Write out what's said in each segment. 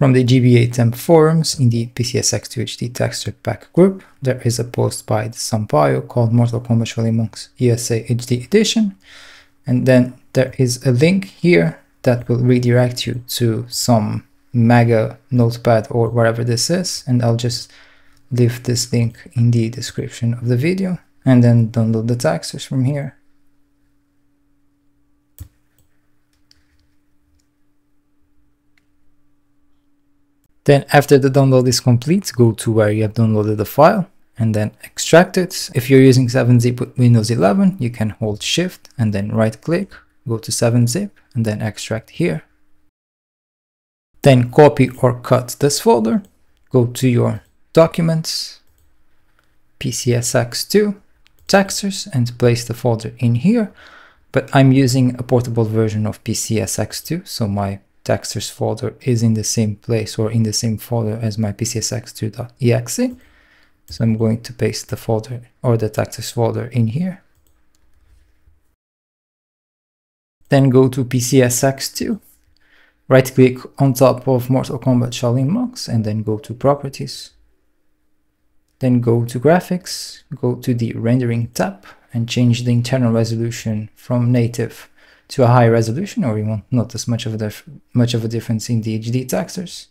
From the GBAtemp forums in the PCSX2 HD texture pack group, there is a post by the Sampaio called Mortal Kombat Shaolin Monks HD Edition. And then there is a link here that will redirect you to some mega notepad or whatever this is. And I'll just leave this link in the description of the video and then download the textures from here. Then after the download is complete, go to where you have downloaded the file and then extract it. If you're using 7-zip with Windows 11, you can hold shift and then right click, go to 7-zip and then extract here. Then copy or cut this folder, go to your documents, PCSX2, textures and place the folder in here. But I'm using a portable version of PCSX2, so my textures folder is in the same place or in the same folder as my pcsx2.exe. So I'm going to paste the folder or the textures folder in here. Then go to PCSX2, right click on top of Mortal Kombat Shaolin Monks and then go to properties. Then go to graphics, go to the rendering tab and change the internal resolution from native to a high resolution or you won't notice much of a much of a difference in the HD textures.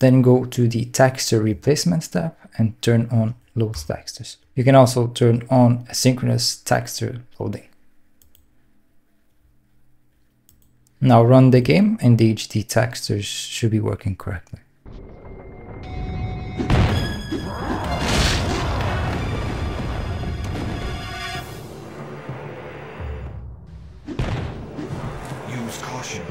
Then go to the texture replacement tab and turn on load textures. You can also turn on asynchronous texture loading. Now run the game and the HD textures should be working correctly. Use caution.